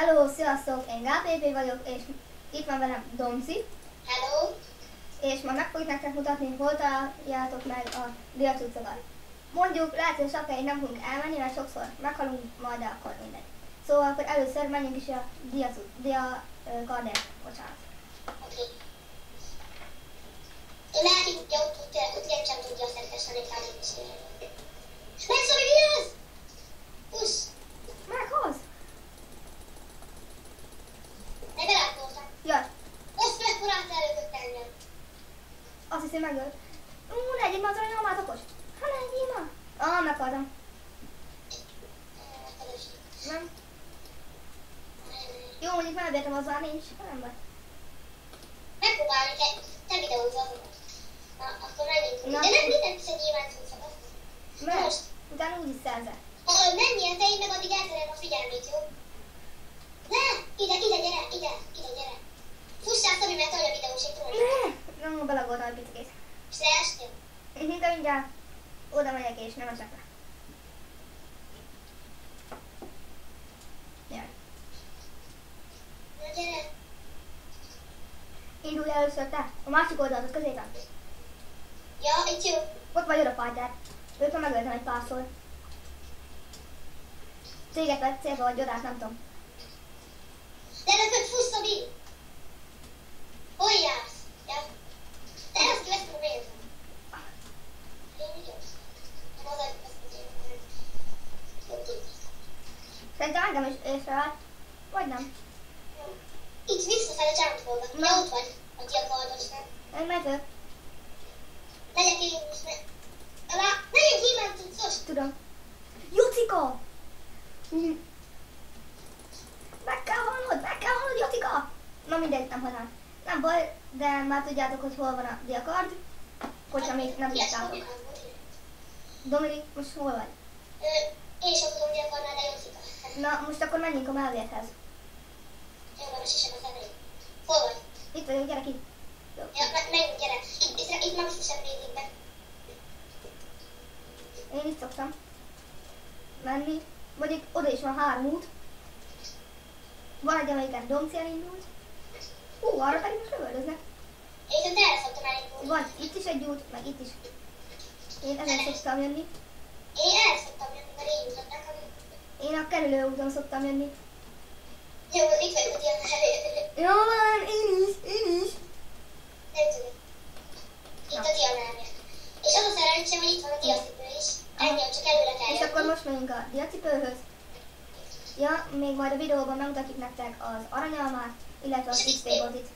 Hello, sziasztok, én GPP vagyok, és itt van velem Domci, Hello! és ma meg fogjuk nektek mutatni, hol találjátok meg a diacucokat. Mondjuk, lehet, hogy sokáig nem fogunk elmenni, mert sokszor meghalunk majd, de akkor mindegy. Szóval akkor először menjünk is a diacuc, dia ö, garden, bocsánat. Oké. Én lehet, hogy ott, ott, ott tudja szerkeszteni egy házat beszélni. Megszori, mi az? Pusz! Meghoz! Ne belátoltam. Jaj, Azt mekkorát előtött engem. azt hiszem megölt. Ú, ne egyéb már az aranyomát okos. Ha ne egyéb már. Ah, meghaltam. Nem? Jó, mondjuk megvértem az már nincs, nem baj. Megpróbálni kell. Te videózol. Na, akkor. Na. De nem minden viszont nyilván cuccokat. Mert Most. utána úgy is szerzel. Ha menjél te így meg addig elterem a figyelmét, jó? Ne! Ide, ide, gyere, ide, ide, gyere. Fussál, Szabi, mert olyan videós egy trónus. Ne! Nem belagoltam egy picit. Estél. De mindjárt oda megyek és nem esek le. Jaj. Na gyere. Indulj először te, a másik oldalt, az középen. Ja, itt jó. Ott vagy oda fighter. Őt már megöltem egy párszor. Téged vett célba, vagy odát, nem tudom. De fuss, Szabi! Hol jársz? Ja. Te ezt kivesztem a pénzt. Én vigyázz. Nem az, hogy ezt Szerintem engem is észrevett. Vagy nem. Itt visszafele csámot voltak. Na. Ja, ott vagy. A diakardosnál. Én megyek. Megyek én is. Ne. Alá, megyünk innen, tudszos. Tudom. Jucika! Hm. Meg kell halnod, meg kell halnod, Jucika! Na mindegy, nem halál. Nem baj, de már tudjátok, hogy hol van a diakard. Hogyha még nem tudtátok. Dominik, most hol vagy? Én is akarom diakardnál, de jó szika. Na, most akkor menjünk a melvérhez. Jó van, a sisem a személy. Hol vagy? Itt vagyok, gyere ki. Jó. Ja, me- menjünk, gyere. Itt, itt, itt már biztos sem védik be. Én itt szoktam menni. Mondjuk oda is van három út. Van egy, amelyiken Domcián indult. Hú, arra pedig most lövöldöznek. Én viszont erre szoktam elindulni. Van itt is egy út, meg itt is. Én ezen szoktam jönni. Én erre szoktam jönni, mert én jutottak. Én a kerülő úton szoktam jönni. Jó, itt vagyok a diakardnál. Jó van, én is, én is. Nem tudom. Itt a dianálja. És az a szerencsém, hogy itt van a diaszipő is. Ennyi, csak előre kell És akkor most megyünk a diacipőhöz. Ja, még majd a videóban megmutatjuk nektek az aranyalmát, illetve az XP botit.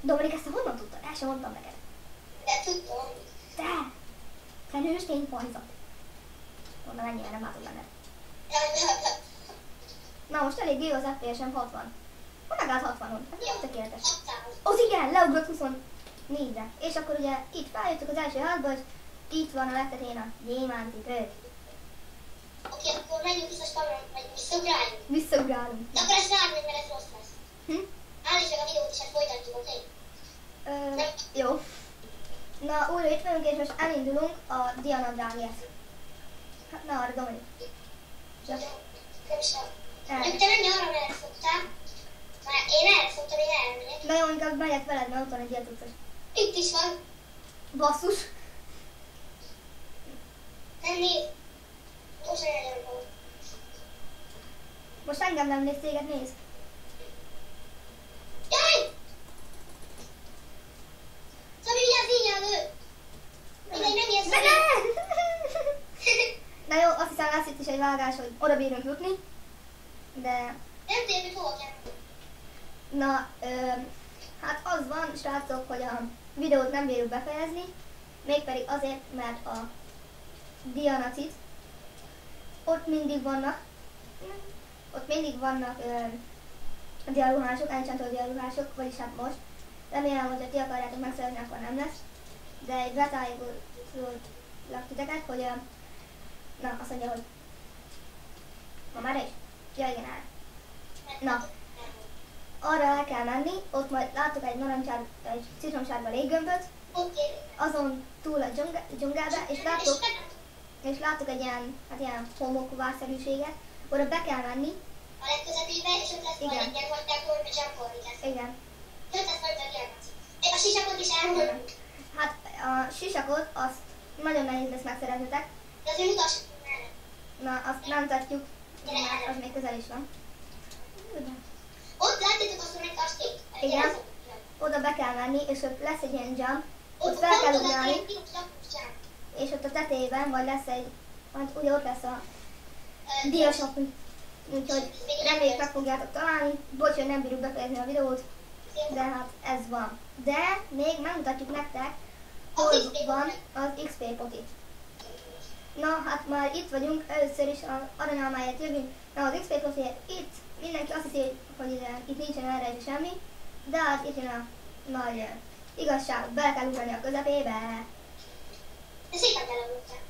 Dominik, ezt honnan tudtad? El sem mondtam neked. De tudtam. Te! Te nőstény pajzat. Mondom, ennyire nem látom benned. Na most elég jó az FPS-em 60. Van legalább 60-on. Hát nem tökéletes. Az igen, leugrott 24-re. És akkor ugye itt feljöttük az első házba, és itt van a legtetén a gyémántipő. Oké, akkor menjünk vissza spamra, vagy visszaugráljunk. Visszaugrálunk. De akkor ezt várni, mert ez rossz lesz. Hm? Állítsd meg a videót, és ezt folytatjuk, oké? Ö, jó. Na, újra itt vagyunk, és most elindulunk a Diana Drágért. Hát, na, arra Dominik. Ja. Nem is Mondjuk te menj arra, szoktál. Már én szoktam, én erre megyek. Na jó, inkább megyek veled, mert ott van egy. Itt is van. Basszus. Nem nézd. Most nagyon. Most engem nem néz, téged néz. Jaj! Szabi, vigyázz, így áll ő! Mindegy, nem ne! Na jó, azt hiszem lesz itt is egy vágás, hogy oda bírunk jutni. De, Nem hova kell. na, ö, hát az van, srácok, hogy a videót nem bírjuk befejezni. Mégpedig azért, mert a Dianacit ott mindig vannak, ott mindig vannak ö, diaruhások, enchantó diaruhások, vagyis hát most. Remélem, hogy ha ti akarjátok megszerezni, akkor nem lesz. De egy betájékozódlak titeket, hogy ö, na, azt mondja, hogy ma már is? Ja, igen, áll. Na, arra el kell menni, ott majd látok egy narancsár, egy citromsárga léggömböt, azon túl a dzsungelbe, és látok, és látok egy ilyen, hát ilyen homokvárszerűséget, oda be kell menni, A legközepébe, és ott lesz majd egy hogy jump lesz. igen. Ott lesz majd a. A sisakot is elmondom. Hát a sisakot azt nagyon nehéz lesz megszereznetek, De azért már. na azt nem tetjük, mert az még közel is van. Ott látjátok azt, hogy kastélyt? Igen. Oda be kell menni, és ott lesz egy ilyen jump, Ott ott fel kell oda lapusság. és ott a tetejében majd lesz egy, majd ugye ott lesz a diasok, úgyhogy reméljük meg fogjátok találni. Bocs, hogy nem bírjuk befejezni a videót, de hát ez van. De még megmutatjuk nektek, hol van az XP poti. Na, hát már itt vagyunk, először is az aranyalmáért jövünk. Na, az XP potiért itt mindenki azt hiszi, hogy ide, itt nincsen erre semmi, de hát itt jön a nagy ö, igazság, bele kell ugrani a közepébe. Szépen beleugrottam.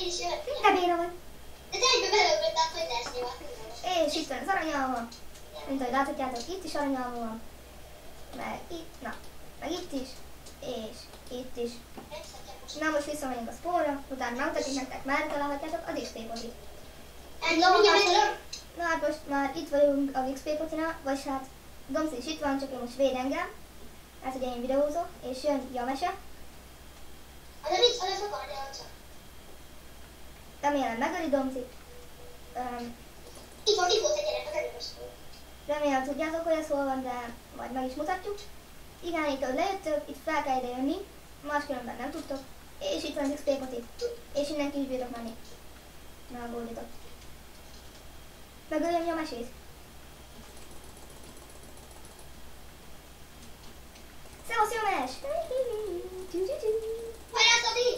Én is jöttem. De béna vagy. De te egyben beleugrottál, hogy leesnél a. És itt van az aranyalma, mint ahogy láthatjátok, itt is aranyalma van. Meg itt, na, meg itt is, és itt is. Na most visszamegyünk a spóra, utána megmutatjuk nektek, már találhatjátok az XP potit. Na, mindjárt Na hát most már itt vagyunk a XP potinál, vagy hát Domsz is itt van, csak ő most véd engem. Hát ugye én videózok, és jön Jamese. Az a vicc, az a akarja, csak. Remélem megöli Domcit. Öm, Itt volt, itt volt egy gyerek, az előbb remélem tudjátok, hogy ez hol van, de majd meg is mutatjuk. Igen, itt lejöttök, itt fel kell ide jönni, máskülönben nem tudtok. És itt van az XP poti. És innen ki is bírok menni. Na, aggódjatok. Megöljem Jamesét. Szevasz James! Várjál, Szabi!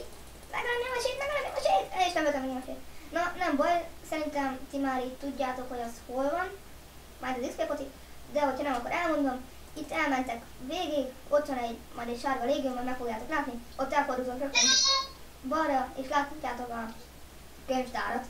Megalem Jamesét, megalem Jamesét! És nem ötem Jamesét. Na, nem baj, szerintem ti már így tudjátok, hogy az hol van. Majd az XP poti. De hogyha nem, akkor elmondom. Itt elmentek végig, ott van egy, majd egy sárga légium, majd meg fogjátok látni. Ott elfordultok rögtön balra, és láthatjátok a könyvtárat.